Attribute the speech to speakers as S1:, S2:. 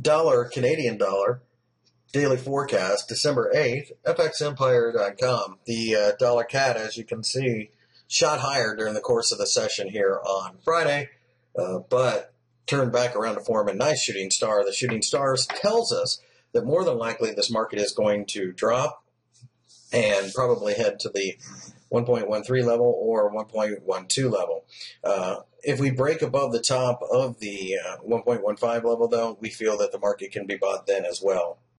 S1: dollar Canadian dollar daily forecast, December 8th, FXEmpire.com. The uh, dollar CAD, as you can see, shot higher during the course of the session here on Friday, uh, but turned back around to form a nice shooting star. The shooting stars tells us that more than likely this market is going to drop and probably head to the 1.13 level or 1.12 level. Uh, if we break above the top of the uh, 1.15 level, though, we feel that the market can be bought then as well.